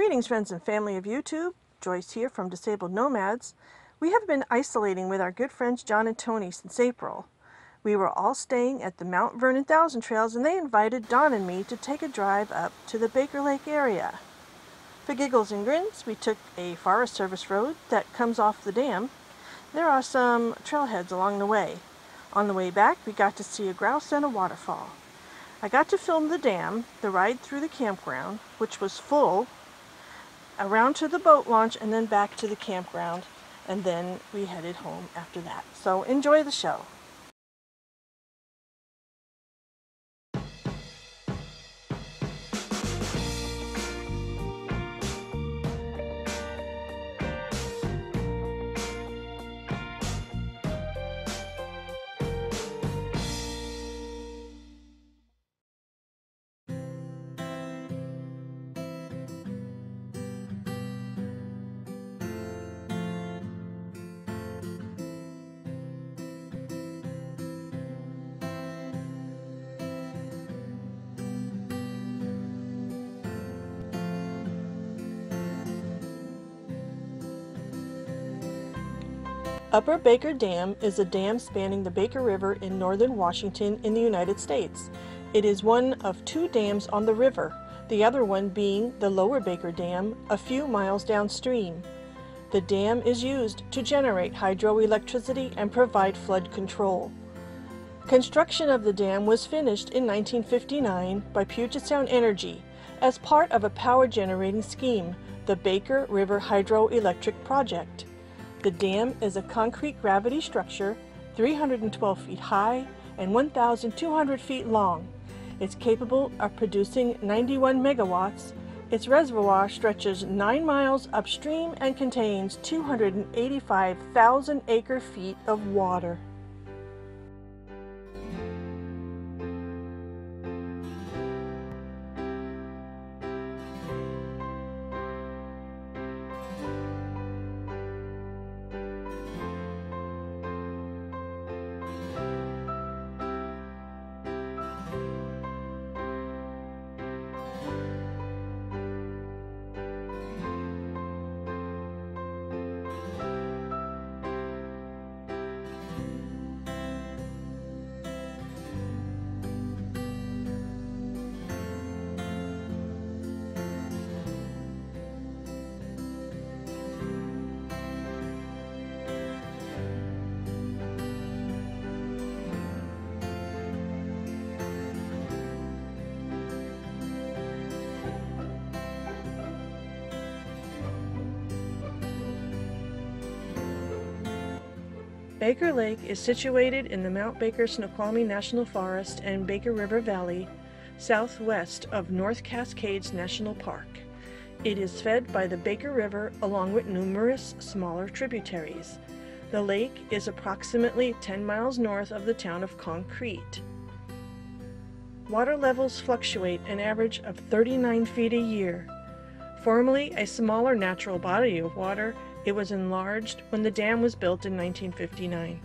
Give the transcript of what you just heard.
Greetings, friends and family of YouTube. Joyce here from Disabled Nomads. We have been isolating with our good friends John and Toni since April. We were all staying at the Mount Vernon Thousand Trails and they invited Don and me to take a drive up to the Baker Lake area. For giggles and grins, we took a Forest Service road that comes off the dam. There are some trailheads along the way. On the way back, we got to see a grouse and a waterfall. I got to film the dam, the ride through the campground, which was full around to the boat launch and then back to the campground and then we headed home after that. So enjoy the show. Upper Baker Dam is a dam spanning the Baker River in northern Washington in the United States. It is one of two dams on the river, the other one being the Lower Baker Dam a few miles downstream. The dam is used to generate hydroelectricity and provide flood control. Construction of the dam was finished in 1959 by Puget Sound Energy as part of a power generating scheme, the Baker River Hydroelectric Project. The dam is a concrete gravity structure 312 feet high and 1,200 feet long. It's capable of producing 91 megawatts. Its reservoir stretches 9 miles upstream and contains 285,000 acre feet of water. Baker Lake is situated in the Mount Baker Snoqualmie National Forest and Baker River Valley, southwest of North Cascades National Park. It is fed by the Baker River along with numerous smaller tributaries. The lake is approximately 10 miles north of the town of Concrete. Water levels fluctuate an average of 39 feet a year. Formerly a smaller natural body of water, it was enlarged when the dam was built in 1959.